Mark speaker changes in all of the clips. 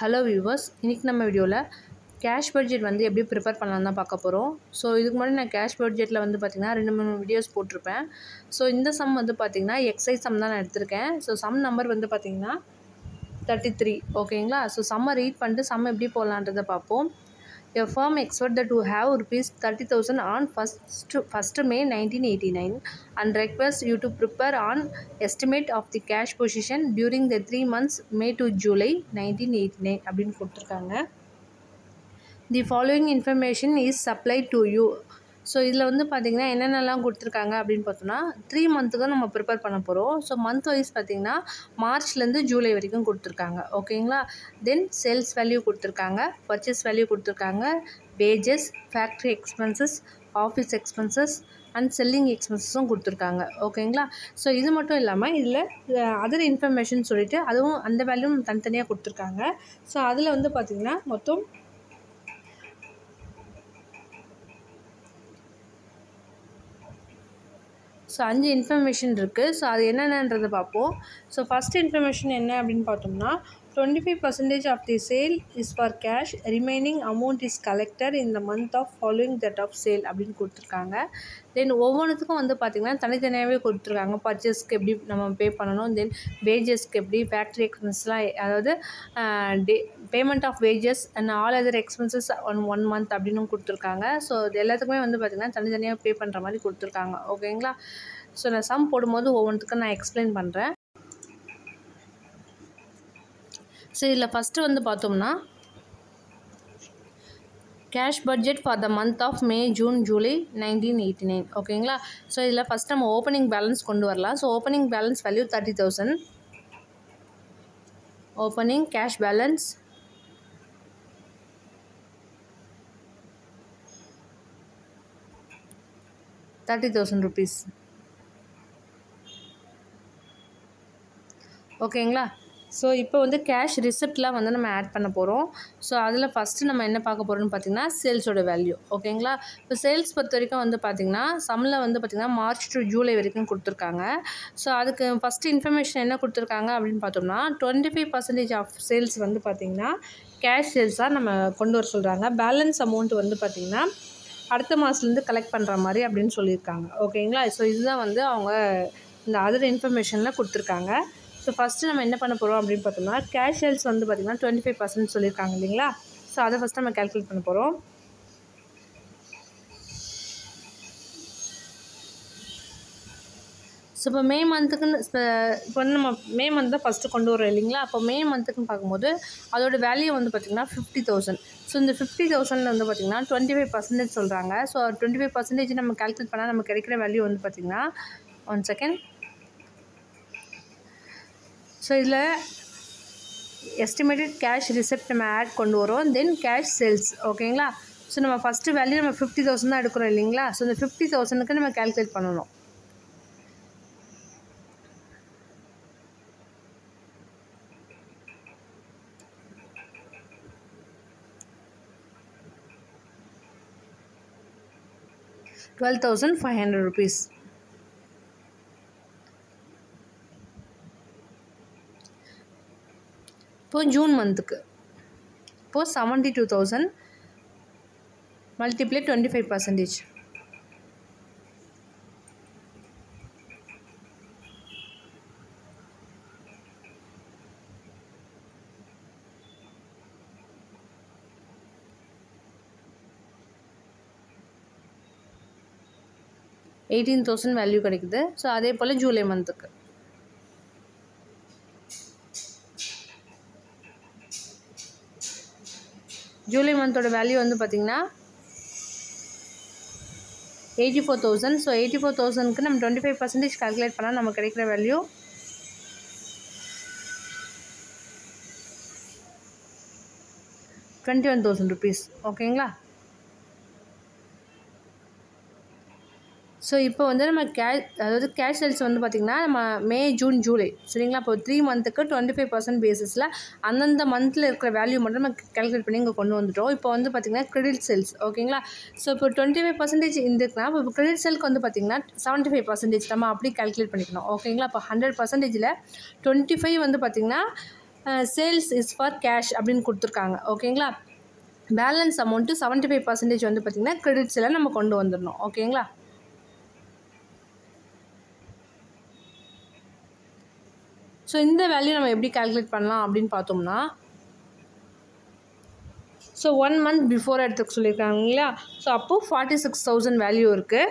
Speaker 1: Hello viewers இன்றைக்கி நம்ம வீடியோவில் கேஷ் பட்ஜெட் வந்து எப்படி ப்ரிப்பேர் பண்ணலாம் தான் பார்க்க போகிறோம் ஸோ இதுக்கு முன்னாடி நான் கேஷ் பட்ஜெட்டில் வந்து பார்த்திங்கன்னா ரெண்டு மூணு வீடியோஸ் போட்டிருப்பேன். ஸோ இந்த சம் வந்து பார்த்திங்கன்னா எக்ஸைஸ் சம் தான் நான் எடுத்திருக்கேன். ஸோ சம் நம்பர் வந்து பார்த்திங்கன்னா தேர்ட்டி த்ரீ ஓகேங்களா ஸோ சம்மை ரீட் பண்ணிட்டு சம் எப்படி போடலான்றதை பார்ப்போம். A firm expected to have rupees 30,000 on 1st, 1st May 1989 and requests you to prepare on estimate of the cash position during the three months May to July 1989 அப்படின்னு கொடுத்துருக்காங்க the following information is supply to you so இதில் வந்து பார்த்திங்கன்னா என்னென்னலாம் கொடுத்துருக்காங்க அப்படின்னு பார்த்தோம்னா three மந்த்துக்கு நம்ம ப்ரிப்பேர் பண்ண போகிறோம் ஸோ மந்த் வைஸ் பார்த்திங்கன்னா மார்ச்லேருந்து ஜூலை வரைக்கும் கொடுத்துருக்காங்க. ஓகேங்களா தென் சேல்ஸ் வேல்யூ கொடுத்துருக்காங்க பர்ச்சேஸ் வேல்யூ கொடுத்துருக்காங்க wages factory expenses office expenses and selling எக்ஸ்பென்சஸும் கொடுத்துருக்காங்க. ஓகேங்களா ஸோ இது மட்டும் இல்லாமல் இதில் அதர் இன்ஃபர்மேஷன் சொல்லிவிட்டு அதுவும் அந்த வேல்யூ தனித்தனியாக கொடுத்துருக்காங்க. ஸோ அதில் வந்து பார்த்திங்கன்னா மொத்தம் ஸோ அஞ்சு இன்ஃபர்மேஷன் இருக்குது ஸோ அது என்னென்னன்றதை பார்ப்போம். ஸோ ஃபஸ்ட் இன்ஃபர்மேஷன் என்ன அப்படின்னு பார்த்தோம்னா twenty five percentage of the sale is for cash remaining amount is collector in the month of following that of sale அப்படின்னு கொடுத்துருக்காங்க. தென் ஒவ்வொன்றுத்துக்கும் வந்து பார்த்திங்கன்னா தனித்தனியாகவே கொடுத்துருக்காங்க. பர்ச்சேஸ்க்கு எப்படி நம்ம பே பண்ணணும்? தென் வேஜஸ்க்கு எப்படி? ஃபேக்ட்ரி எக்ஸ்பென்ஸ்லாம் அதாவது day payment of wages and all other expenses one one month அப்படின்னு கொடுத்துருக்காங்க. ஸோ இது எல்லாத்துக்குமே வந்து பார்த்திங்கன்னா தனித்தனியாக பே பண்ணுற மாதிரி கொடுத்துருக்காங்க. ஓகேங்களா ஸோ நான் சம் போடும்போது ஒவ்வொன்றுத்துக்கும் நான் எக்ஸ்பிளைன் பண்ணுறேன் ஸோ இதில் ஃபஸ்ட்டு வந்து பார்த்தோம்னா cash budget for the month of May June July nineteen eighty nine ஓகேங்களா ஸோ இதில் ஃபஸ்ட் நம்ம ஓப்பனிங் பேலன்ஸ் கொண்டு வரலாம். So opening balance value thirty thousand opening cash balance thirty thousand rupees ஓகேங்களா ஸோ இப்போ வந்து கேஷ் ரிசிப்ட்லாம் வந்து நம்ம ஆட் பண்ண போகிறோம் ஸோ அதில் ஃபஸ்ட்டு நம்ம என்ன பார்க்க போகிறோம்னு பார்த்திங்கன்னா சேல்ஸோட வேல்யூ ஓகேங்களா இப்போ சேல்ஸ் பொறுத்த வரைக்கும் வந்து பார்த்திங்கன்னா சம்மில் வந்து பார்த்திங்கன்னா மார்ச் டு ஜூலை வரைக்கும் கொடுத்துருக்காங்க. ஸோ அதுக்கு ஃபஸ்ட்டு இன்ஃபர்மேஷன் என்ன கொடுத்துருக்காங்க அப்படின்னு பார்த்தோம்னா twenty five percentage of sales வந்து பார்த்திங்கன்னா கேஷ் சேல்ஸாக நம்ம கொண்டு வர சொல்கிறாங்க பேலன்ஸ் அமௌண்ட் வந்து பார்த்திங்கன்னா அடுத்த மாதத்துலேருந்து கலெக்ட் பண்ணுற மாதிரி அப்படின்னு சொல்லியிருக்காங்க. ஓகேங்களா ஸோ இதுதான் வந்து அவங்க இந்த அதர் இன்ஃபர்மேஷனில் கொடுத்துருக்காங்க. ஸோ ஃபஸ்ட்டு நம்ம என்ன பண்ண போகிறோம் அப்படின்னு பார்த்தோம்னா கேஷ் சேல்ஸ் வந்து பார்த்திங்கன்னா டுவெண்ட்டி ஃபைவ் பர்சன்ட் சொல்லியிருக்காங்க இல்லைங்களா? ஸோ அதை ஃபஸ்ட்டு நம்ம கேல்குலேட் பண்ண போகிறோம் ஸோ இப்போ மே மந்த்துக்குன்னு இப்போ வந்து நம்ம மே மந்த் தான் ஃபஸ்ட்டு கொண்டு வரோம் இல்லைங்களா? அப்போ மே மந்த்துக்குன்னு பார்க்கும்போது அதோட வேல்யூ வந்து பார்த்திங்கன்னா ஃபிஃப்டி தௌசண்ட் ஸோ இந்த ஃபிஃப்டி தௌசண்டில் வந்து பார்த்திங்கன்னா டுவெண்ட்டி ஃபைவ் பர்சன்டேஜ் சொல்கிறாங்க ஸோ டுவெண்ட்டி ஃபைவ் பர்சன்டேஜ் நம்ம கேல்குலேட் பண்ணால் நமக்கு கிடைக்கிற வேல்யூ வந்து பார்த்திங்கன்னா ஒன் செகண்ட் ஸோ இதில் எஸ்டிமேட்டட் கேஷ் ரிசெப்ட் நம்ம ஆட் கொண்டு வரோம். தென் கேஷ் சேல்ஸ் ஓகேங்களா ஸோ நம்ம ஃபஸ்ட்டு வேல்யூ நம்ம ஃபிஃப்டி தௌசண்ட் தான் எடுக்கிறோம் இல்லைங்களா? ஸோ இந்த ஃபிஃப்டி தௌசண்ட்க்கு நம்ம கேல்குலேட் பண்ணணும். Twelve thousand five hundred rupees இப்போது ஜூன் மந்த்துக்கு இப்போது seventy two thousand multiply twenty five percentage eighteen thousand value கிடைக்குது. ஸோ அதே போல் ஜூலை மந்த்துக்கு ஜூலை மந்தோட வேல்யூ வந்து பார்த்திங்கன்னா eighty four thousand so eighty four தௌசண்ட்க்கு நம்ம டுவெண்ட்டி ஃபைவ் பர்சன்டேஜ் கால்குலேட் பண்ணால் நம்ம கிடைக்கிற value twenty one thousand rupees ஓகேங்களா ஸோ இப்போ வந்து நம்ம கே அதாவது கேஷ் சேல்ஸ் வந்து பார்த்திங்கன்னா நம்ம மே ஜூன் ஜூலை சரிங்களா? இப்போ த்ரீ மந்த்துக்கு டுவெண்ட்டி ஃபைவ் பர்சன்ட் பேசிஸில் அந்தந்த மந்தில் இருக்கிற வேல்யூ மட்டும் நம்ம கேல்குலேட் பண்ணி இங்கே கொண்டு வந்துட்டோம். இப்போ வந்து பார்த்திங்கன்னா கிரெடிட் சேல்ஸ் ஓகேங்களா? ஸோ இப்போ டுவெண்ட்டி ஃபைவ் பர்சன்டேஜ் இருந்துக்குன்னா இப்போ கிரெடிட் சேலுக்கு வந்து பார்த்திங்கன்னா செவன்ட்டி ஃபைவ் பர்சன்டேஜ் நம்ம அப்படி கால்குலேட் பண்ணிக்கணும். ஓகேங்களா? இப்போ ஹண்ட்ரட் பர்சன்டேஜில் டுவெண்ட்டி ஃபைவ் வந்து பார்த்திங்கன்னா சேல்ஸ் இஸ் ஃபார் கேஷ் அப்படின்னு கொடுத்துருக்காங்க. ஓகேங்களா? Balance amount seventy five percentage வந்து பார்த்திங்கன்னா கிரெடிட்ஸில் நம்ம கொண்டு வந்துடணும். ஓகேங்களா? ஸோ இந்த வேல்யூ நம்ம எப்படி கால்குலேட் பண்ணலாம் அப்படின்னு பார்த்தோம்னா ஸோ ஒன் மந்த் பிஃபோர் எடுத்துக்க சொல்லியிருக்காங்க இல்லையா? ஸோ அப்போது ஃபார்ட்டி சிக்ஸ் தௌசண்ட் வேல்யூ இருக்குது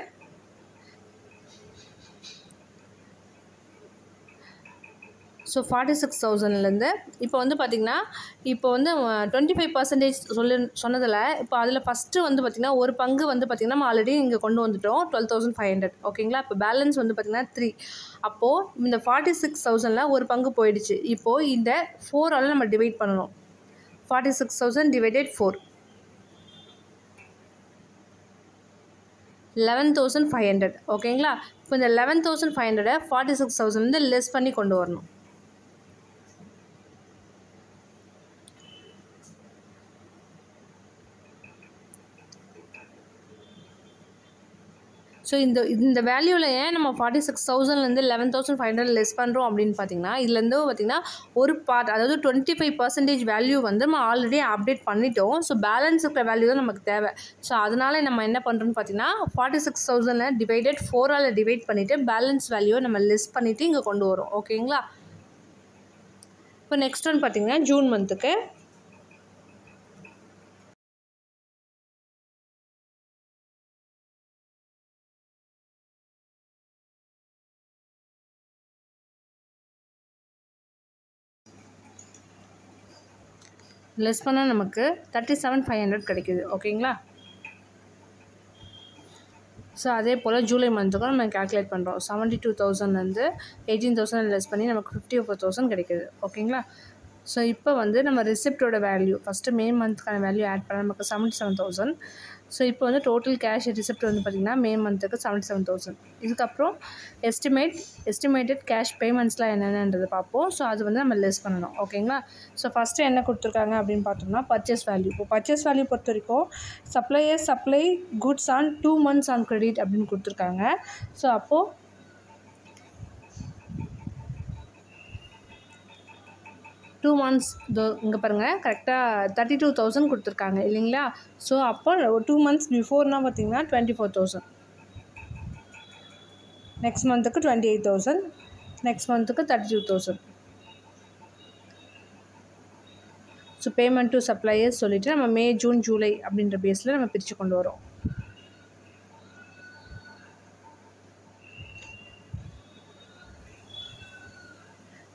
Speaker 1: ஸோ ஃபார்ட்டி சிக்ஸ் தௌசண்ட்லேருந்து இப்போ வந்து பார்த்திங்கன்னா இப்போ வந்து டுவெண்ட்டி ஃபைவ் பர்சன்டேஜ் சொல்லி சொன்னதில் இப்போ அதில் ஃபஸ்ட்டு வந்து பார்த்திங்கன்னா ஒரு பங்கு வந்து பார்த்திங்கன்னா நம்ம ஆல்ரெடி இங்கே கொண்டு வந்துட்டோம் டுவெல் தௌசண்ட் ஃபைவ் ஹண்ட்ரட் ஓகேங்களா இப்போ பேலன்ஸ் வந்து பார்த்திங்கன்னா த்ரீ அப்போது இந்த ஃபார்ட்டி சிக்ஸ் தௌசண்டில் ஒரு பங்கு போயிடுச்சு. இப்போது இந்த ஃபோரால் நம்ம டிவைட் பண்ணணும். Forty six thousand divided four eleven thousand five hundred ஓகேங்களா இப்போ இந்த லெவன் தௌசண்ட் ஃபைவ் ஹண்ட்ரடை ஃபார்ட்டி சிக்ஸ் தௌசண்ட் வந்து லெஸ் பண்ணி கொண்டு வரணும். ஸோ இந்த இந்த வேல்யூவில் ஏன் நம்ம ஃபார்ட்டி சிக்ஸ் தௌசண்ட்லேருந்து eleven thousand five hundred less பண்ணுறோம் அப்படின்னு பார்த்தீங்கன்னா இதுலேருந்து பார்த்திங்கன்னா ஒரு பார்ட் அதாவது டுவெண்ட்டி ஃபைவ் பர்சன்டேஜ் வேல்யூ வந்து நம்ம ஆல்ரெடி அப்டேட் பண்ணிட்டோம். ஸோ பேலன்ஸ் இருக்கிற வேல்யூ தான் நமக்கு தேவை. ஸோ அதனால் நம்ம என்ன பண்ணுறோம்னு பார்த்தீங்கன்னா ஃபார்ட்டி சிக்ஸ் தௌசண்டில் டிவைடட் ஃபோரால் டிவைட் பண்ணிவிட்டு பேலன்ஸ் வேல்யூவை நம்ம லெஸ் பண்ணிவிட்டு இங்கே கொண்டு வரோம். ஓகேங்களா இப்போ நெக்ஸ்ட் ஒன் பார்த்திங்கன்னா ஜூன் மந்த்துக்கு லெஸ் பண்ணால் நமக்கு தேர்ட்டி செவன் ஃபைவ் ஹண்ட்ரட் கிடைக்கிது. ஓகேங்களா ஸோ அதே போல் ஜூலை மந்த்துக்கும் நம்ம கேல்குலேட் பண்ணுறோம் செவன்ட்டி டூ தௌசண்ட்லேருந்து எயிட்டீன் தௌசண்ட் லெஸ் பண்ணி நமக்கு ஃபிஃப்டி ஃபோர் தௌசண்ட் கிடைக்கிது. ஓகேங்களா ஸோ இப்போ வந்து நம்ம ரிசிப்டோட வேல்யூ ஃபஸ்ட்டு மே மந்த்துக்கான வேல்யூ ஆட் பண்ண நமக்கு செவன்ட்டி செவன் தௌசண்ட் ஸோ இப்போ வந்து டோட்டல் கேஷ் ரிசிப்ட் வந்து பார்த்திங்கன்னா மே மந்த்துக்கு செவன்ட்டி செவன் தௌசண்ட் இதுக்கப்புறம் எஸ்டிமேட் எஸ்டிமேட்டட் கேஷ் பேமெண்ட்ஸ்லாம் என்னென்னது பார்ப்போம். ஸோ அது வந்து நம்ம லெஸ் பண்ணணும். ஓகேங்களா ஸோ ஃபஸ்ட்டு என்ன கொடுத்துருக்காங்க அப்படின்னு பார்த்தோம்னா பர்ச்சேஸ் வேல்யூ இப்போ பர்ச்சேஸ் வேல்யூ பொறுத்த வரைக்கும் supplier supply goods on two months on credit அப்படின்னு கொடுத்துருக்காங்க. ஸோ அப்போது டூ மந்த்ஸ் தோ இங்கே பாருங்கள் கரெக்டாக தேர்ட்டி டூ தௌசண்ட் கொடுத்துருக்காங்க இல்லைங்களா? ஸோ அப்போ டூ மந்த்ஸ் பிஃபோர்னால் பார்த்தீங்கன்னா டுவெண்ட்டி ஃபோர் தௌசண்ட் நெக்ஸ்ட் மந்த்துக்கு டுவெண்ட்டி எயிட் தௌசண்ட் நெக்ஸ்ட் மந்த்துக்கு thirty two thousand so payment to suppliers சொல்லிவிட்டு நம்ம மே ஜூன் ஜூலை அப்படின்ற பேஸில் நம்ம பிரித்து கொண்டு வரோம்.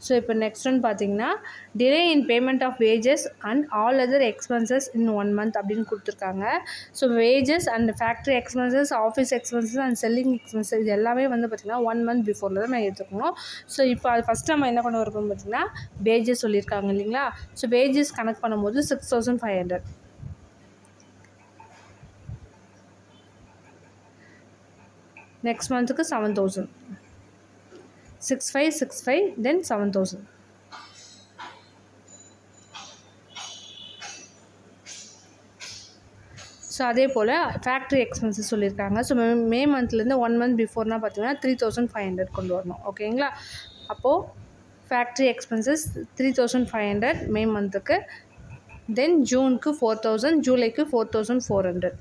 Speaker 1: ஸோ இப்போ நெக்ஸ்ட் ஒன் பார்த்தீங்கன்னா delay in payment of wages and all other expenses in one month அப்படின்னு கொடுத்துருக்காங்க. So wages and factory expenses office expenses and selling expenses இது எல்லாமே வந்து பார்த்திங்கன்னா ஒன் மந்த் பிஃபோரில் தான் நம்ம எடுத்துக்கணும் ஸோ இப்போ அது ஃபஸ்ட்டு நம்ம என்ன பண்ண வரப்போம் பார்த்திங்கன்னா வேஜஸ் சொல்லியிருக்காங்க இல்லைங்களா? ஸோ வேஜஸ் கனெக்ட் பண்ணும்போது six thousand five hundred next மந்த்துக்கு seven thousand six five six five then seven thousand so அதே போல் ஃபேக்ட்ரி எக்ஸ்பென்சஸ் சொல்லியிருக்காங்க. ஸோ மே மே மந்த்லேருந்து ஒன் மந்த் பிஃபோர்னால் பார்த்தீங்கன்னா த்ரீ தௌசண்ட் ஃபைவ் ஹண்ட்ரட் கொண்டு வரணும். ஓகேங்களா அப்போது factory expenses three thousand five hundred May மந்த்துக்கு தென் ஜூனுக்கு ஃபோர் தௌசண்ட் ஜூலைக்கு ஃபோர் தௌசண்ட் ஃபோர் ஹண்ட்ரட்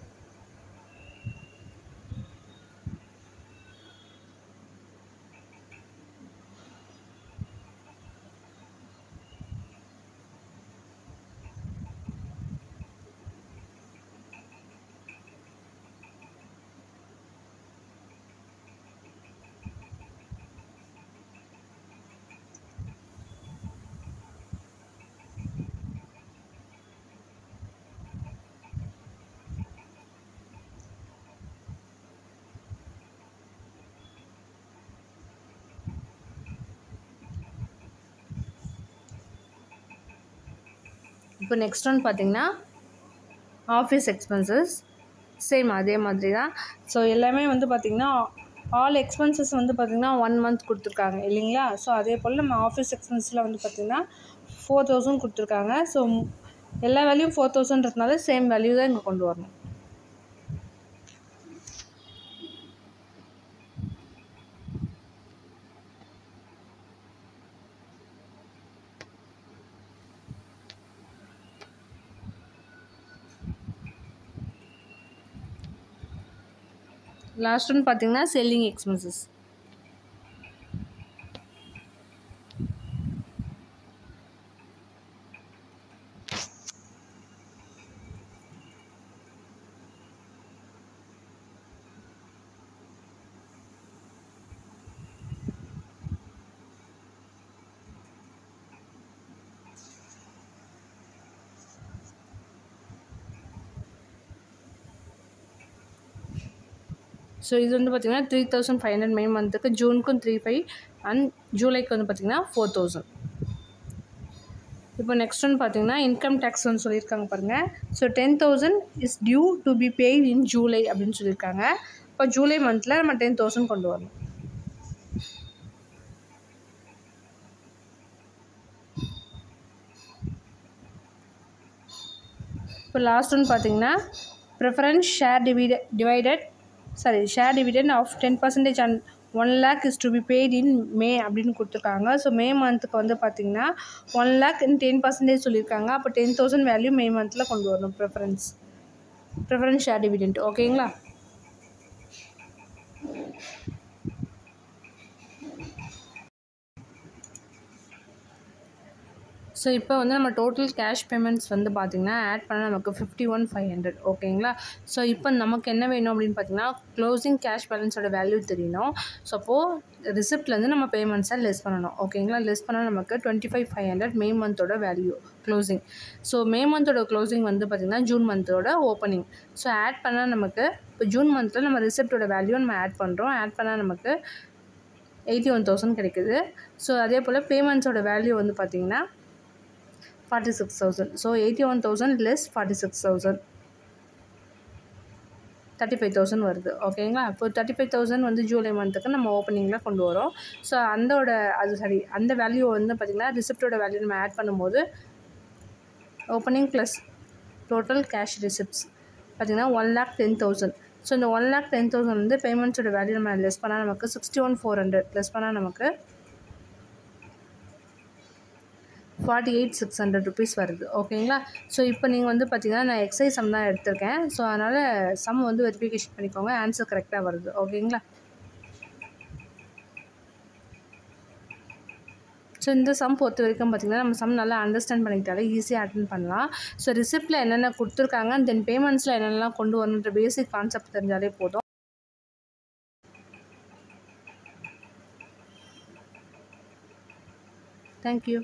Speaker 1: இப்போ நெக்ஸ்ட் ஒன் பார்த்தீங்கன்னா ஆஃபீஸ் எக்ஸ்பென்சஸ் சேம் அதே மாதிரி தான் ஸோ எல்லாமே வந்து பார்த்திங்கன்னா ஆல் எக்ஸ்பென்சஸ் வந்து பார்த்திங்கன்னா ஒன் மந்த் கொடுத்துருக்காங்க இல்லைங்களா? ஸோ அதே போல் நம்ம ஆஃபீஸ் எக்ஸ்பென்ஸில் வந்து பார்த்திங்கன்னா ஃபோர் தௌசண்ட் கொடுத்துருக்காங்க. ஸோ எல்லா வேல்யூம் ஃபோர் தௌசண்ட்றதுனால சேம் வேல்யூ தான் இங்கே கொண்டு வரணும். லாஸ்ட் ஒன் பார்த்தீங்கன்னா செல்லிங் எக்ஸ்பென்சஸ் ஸோ இது வந்து பார்த்திங்கன்னா three thousand five hundred May மந்த்துக்கு ஜூனுக்கும் த்ரீ ஃபைவ் அண்ட் ஜூலைக்கு வந்து பார்த்திங்கன்னா ஃபோர் தௌசண்ட் இப்போ நெக்ஸ்ட் ஒன் பார்த்தீங்கன்னா இன்கம் டேக்ஸ் வந்து சொல்லியிருக்காங்க பாருங்கள் so ten thousand is due to be paid in July அப்படின்னு சொல்லியிருக்காங்க. இப்போ ஜூலை மந்தில் நம்ம டென் தௌசண்ட் கொண்டு வரணும். இப்போ லாஸ்ட் ஒன் பார்த்தீங்கன்னா preference share டிவிட divided sorry share dividend of ten percentage and one lakh is to be paid in May அப்படின்னு கொடுத்துருக்காங்க. ஸோ மே மந்த்துக்கு வந்து பார்த்திங்கன்னா one lakh in ten percentage சொல்லியிருக்காங்க. அப்போ டென் தௌசண்ட் வேல்யூ மே மந்தில் கொண்டு வரணும் ப்ரிஃபரன்ஸ் ப்ரிஃபரன்ஸ் ஷேர் டிவிடெண்ட் ஓகேங்களா ஸோ இப்போ வந்து நம்ம டோட்டல் கேஷ் பேமெண்ட்ஸ் வந்து பார்த்திங்கன்னா ஆட் பண்ண நமக்கு ஃபிஃப்டி ஒன் ஃபைவ் ஹண்ட்ரட் ஓகேங்களா ஸோ இப்போ நமக்கு என்ன வேணும் அப்படின்னு பார்த்தீங்கன்னா க்ளோசிங் கேஷ் பேலன்ஸோட வேல்யூ தெரியணும். ஸோ அப்போது ரிசிப்ட்லேருந்து நம்ம பேமெண்ட்ஸை லெஸ் பண்ணணும் ஓகேங்களா லெஸ் பண்ணால் நமக்கு twenty five five hundred May மந்தோட value closing so May மந்தோட க்ளோசிங் வந்து பார்த்திங்கன்னா ஜூன் மந்தோட ஓப்பனிங் ஸோ ஆட் பண்ணால் நமக்கு இப்போ ஜூன் மந்தில் நம்ம ரிசிப்டோட வேல்யூ நம்ம ஆட் பண்ணுறோம் ஆட் பண்ணால் நமக்கு எயிட்டி ஒன் தௌசண்ட் கிடைக்குது. ஸோ அதே போல் பேமெண்ட்ஸோட வேல்யூ வந்து பார்த்திங்கன்னா forty six thousand so eighty one thousand less forty six thousand thirty five thousand வருது ஓகேங்களா இப்போ தேர்ட்டி ஃபைவ் தௌசண்ட் வந்து ஜூலை மந்த்துக்கு நம்ம ஓப்பனிங்கில் கொண்டு வரோம். ஸோ அந்தோட அது சரி அந்த வேல்யூ வந்து பார்த்திங்கன்னா ரிசிப்டோட வேல்யூ நம்ம ஆட் பண்ணும்போது opening plus total cash receipts பார்த்திங்கன்னா one lakh ten thousand so இந்த ஒன் லேக் டென் தௌசண்ட் வந்து பேமெண்ட்ஸோட வேல்யூ நம்ம லெஸ் பண்ணால் நமக்கு sixty one four hundred less பண்ணால் நமக்கு forty eight six hundred rupees வருது ஓகேங்களா ஸோ இப்போ நீங்கள் வந்து பார்த்தீங்கன்னா நான் எக்ஸைஸ் சம் தான் எடுத்திருக்கேன். ஸோ அதனால் சம் வந்து வெரிஃபிகேஷன் பண்ணிக்கோங்க. ஆன்சர் கரெக்டாக வருது. ஓகேங்களா ஸோ இந்த சம் பொறுத்த வரைக்கும் பார்த்திங்கன்னா நம்ம சம் நல்லா அண்டர்ஸ்டாண்ட் பண்ணிக்கிட்டாலே ஈஸியாக அட்டன் பண்ணலாம். ஸோ ரிசிப்ட்டில் என்னென்ன கொடுத்துருக்காங்க தென் பேமெண்ட்ஸில் என்னென்னலாம் கொண்டு வரணுன்ற பேசிக் கான்செப்ட் தெரிஞ்சாலே போதும். தேங்க்யூ